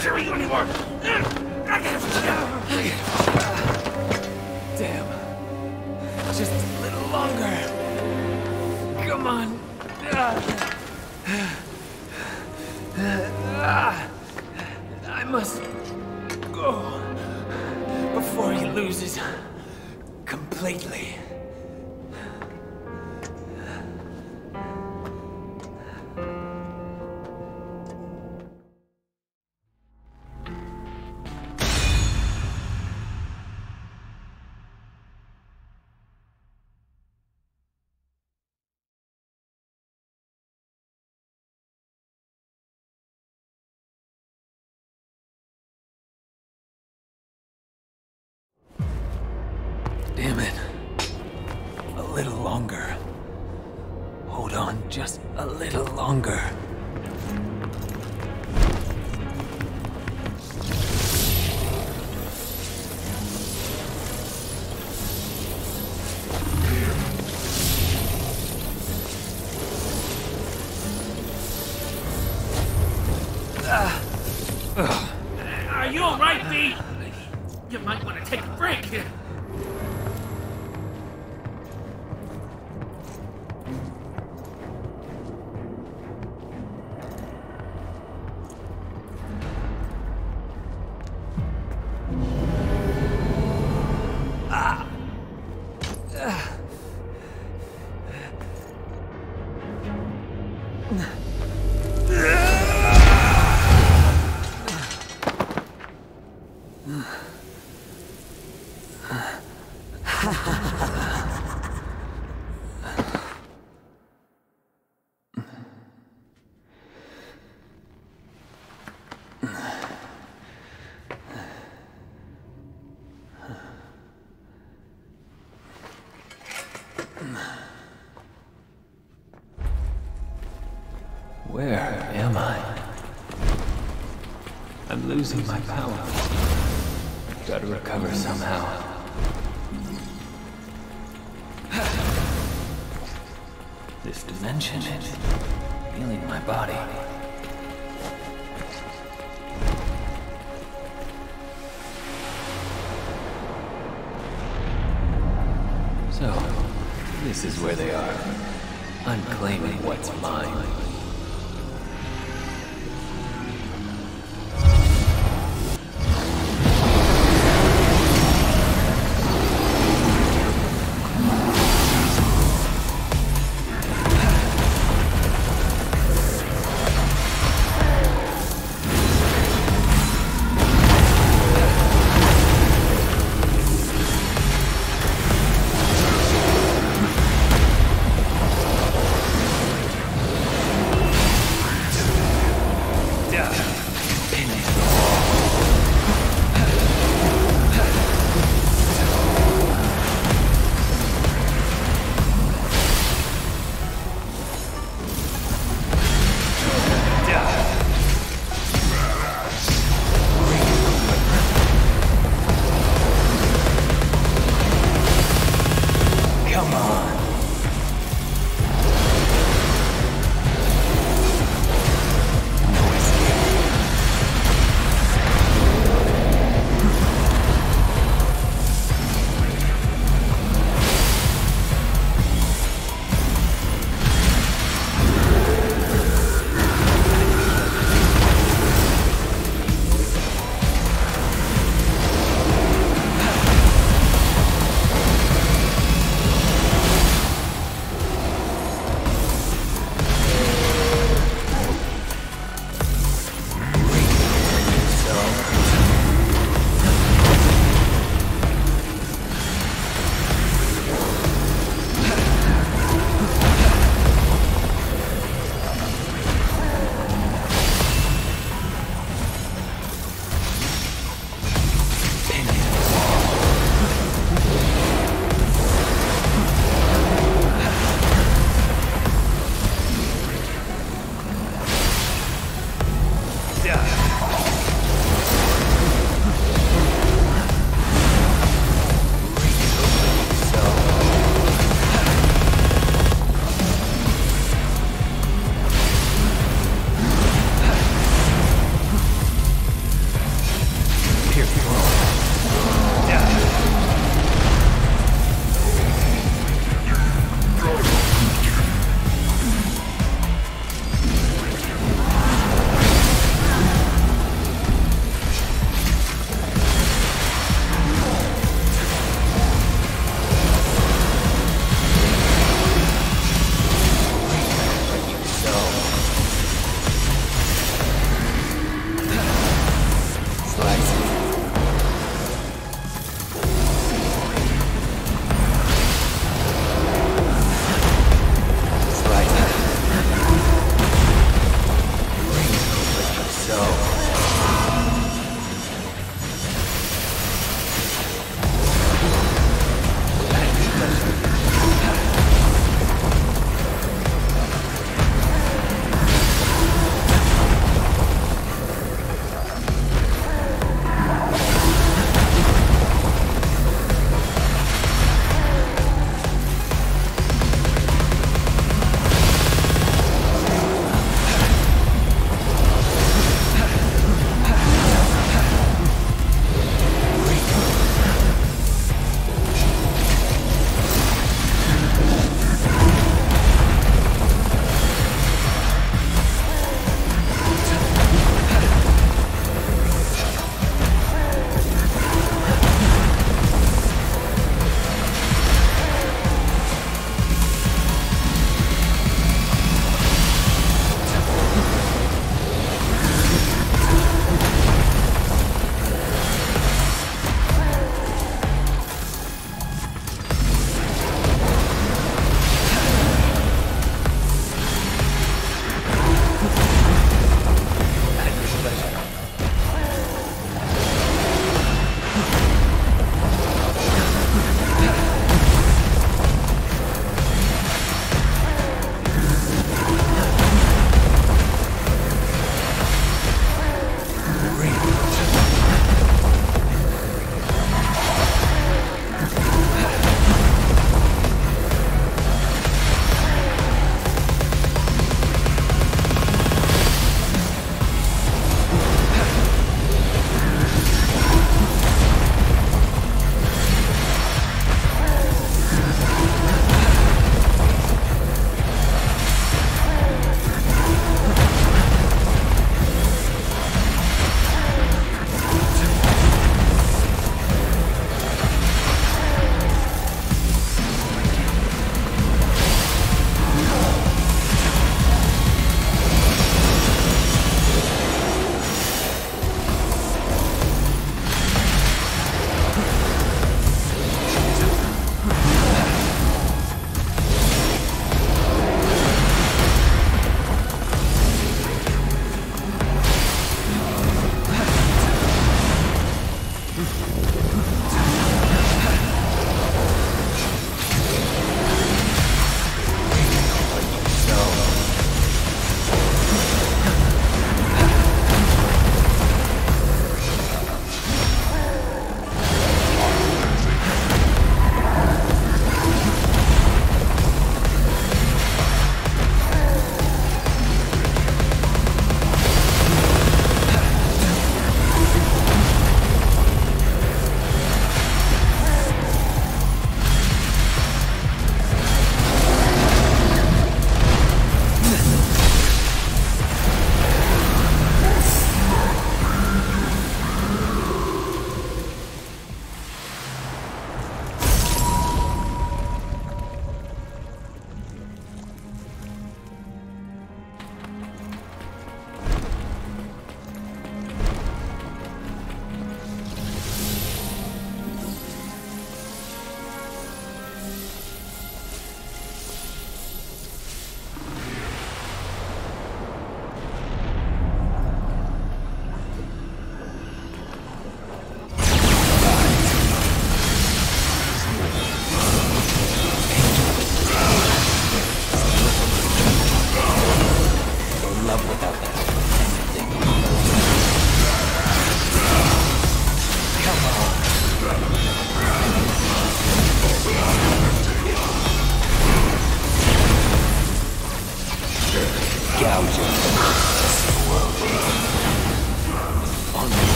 serve you anymore. Longer. Hold on just a little longer. Where am I? I'm losing my power. Gotta recover somehow. This dimension, is feeling my body. So, this is where they are. I'm claiming what's mine. death.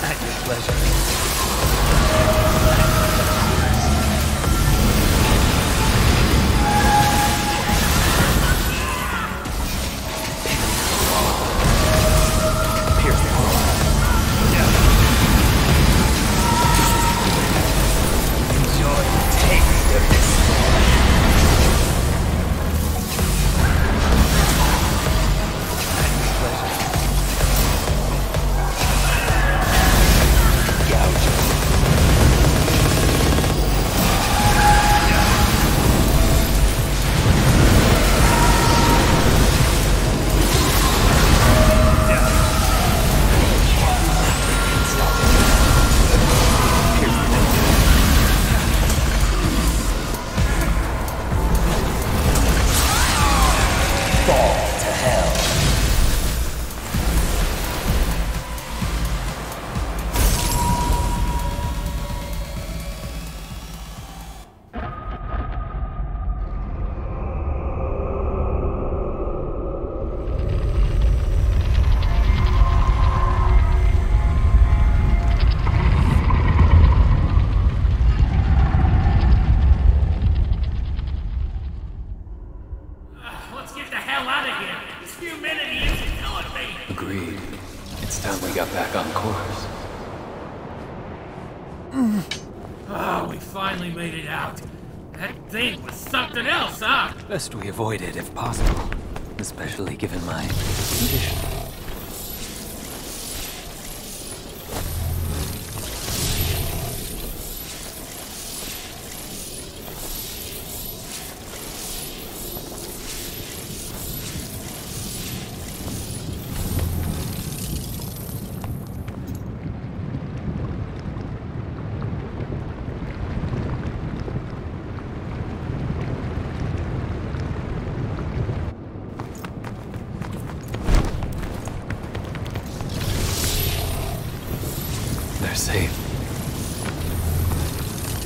At your pleasure. We avoid it if possible, especially given my condition.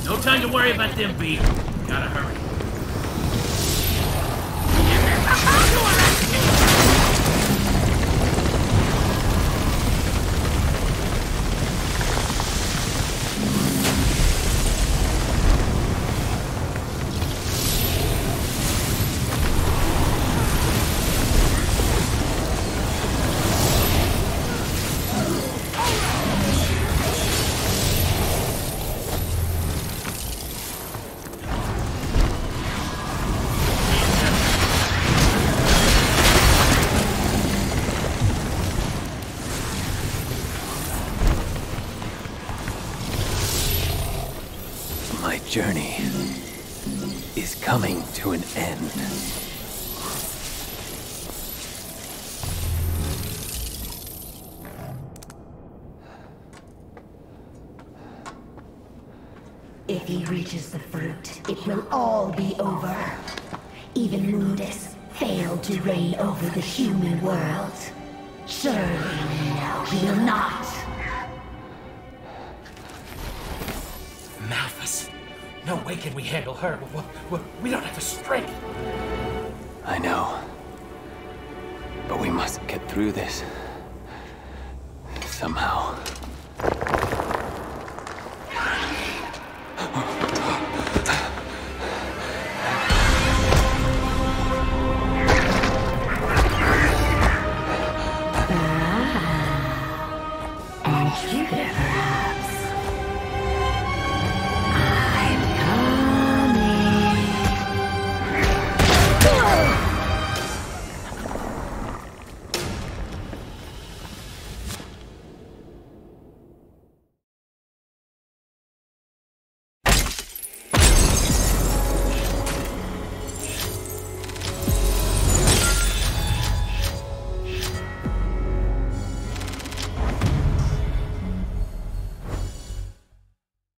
No time to worry about them, V. Gotta hurry. journey is coming to an end. If he reaches the fruit, it will all be over. Even Mundus failed to reign over the human world. Surely he will not. Malphas. No way can we handle her. We, we, we don't have the strength. I know. But we must get through this. Somehow. Ah. you never